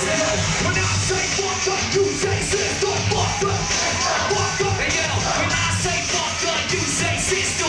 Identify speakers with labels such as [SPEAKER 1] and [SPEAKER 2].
[SPEAKER 1] When I say fuck up, you say. Fuck up,
[SPEAKER 2] yo, when I say fuck up, you say sister.